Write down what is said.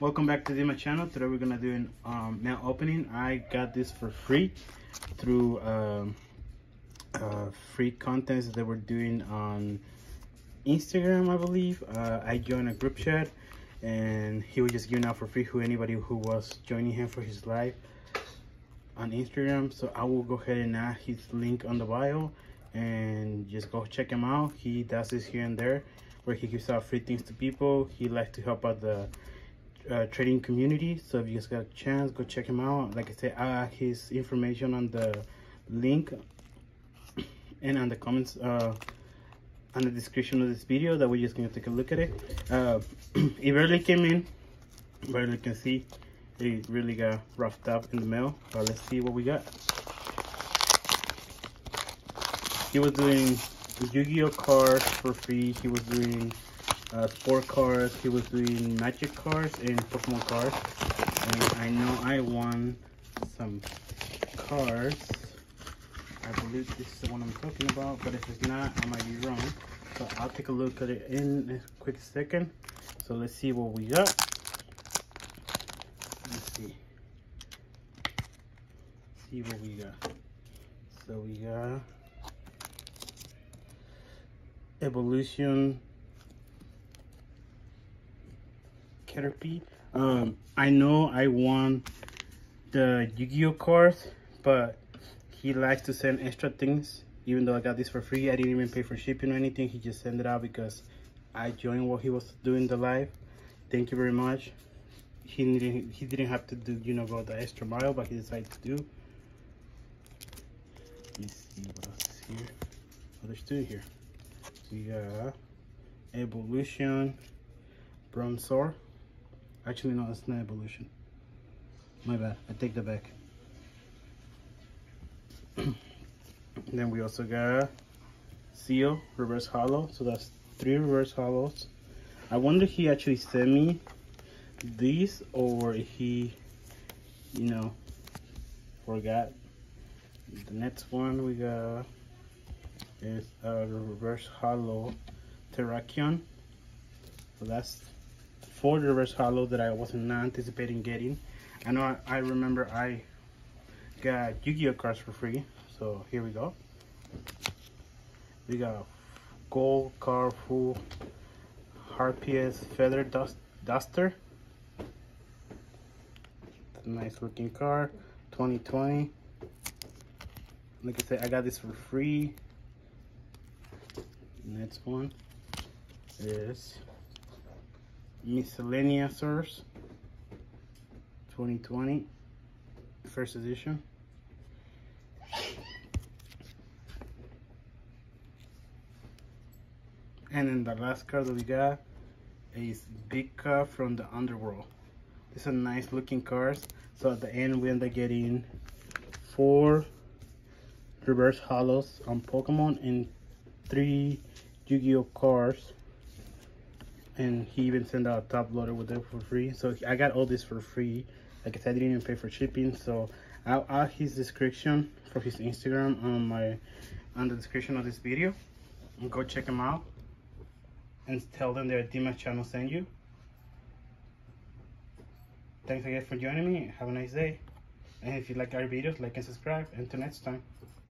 welcome back to Dima channel. Today we're gonna do an um, mail opening. I got this for free through um, uh, free contents that we're doing on Instagram I believe. Uh, I joined a group chat and he was just giving out for free who anybody who was joining him for his live on Instagram. So I will go ahead and add his link on the bio and just go check him out. He does this here and there where he gives out free things to people. He likes to help out the uh, trading community. So if you guys got a chance go check him out. Like i said i add his information on the link and on the comments uh on the description of this video that we're just gonna take a look at it. Uh it barely came in barely can see it really got roughed up in the mail. But let's see what we got. He was doing yu-gi-oh cards for free. He was doing uh, sport cars, He was doing magic cars and Pokemon cars. And I know I won some cars. I believe this is the one I'm talking about, but if it's not, I might be wrong. So I'll take a look at it in a quick second. So let's see what we got. Let's see. See what we got. So we got Evolution Caterpie. Um, I know I won the Yu-Gi-Oh cards, but he likes to send extra things. Even though I got this for free, I didn't even pay for shipping or anything. He just sent it out because I joined what he was doing the live. Thank you very much. He didn't he didn't have to do you know go the extra mile, but he decided to do. Let's see what else is here. Oh, there's two here. We got Evolution Bronzor. Actually, no, it's not evolution. My bad. I take the back. then we also got Seel Reverse Holo. So that's three Reverse Holos. I wonder if he actually sent me these or he, you know, forgot. The next one we got is a Reverse Holo Terrakion. So that's four reverse holo that I wasn't anticipating getting. I know I, I remember I got Yu-Gi-Oh cards for free. So here we go. We got gold card full feather dust duster. nice looking card. 2020. Like I said, I got this for free. Next one is Miscellaneousaurus 2020 first edition. And then the last card that we got is Bika from the Underworld. This is a nice looking cards. So at the end we end up getting four reverse holos on Pokemon and three Yu-Gi-Oh cards and he even sent out a top loader with it for free. So i got all this for free. Like i said i didn't even pay for shipping. So i'll add his description for his instagram on my on the description of this video. And go check him out and tell them that Dima channel sent you. Thanks again for joining me. Have a nice day. And if you like our videos like and subscribe. Until next time